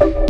Bye.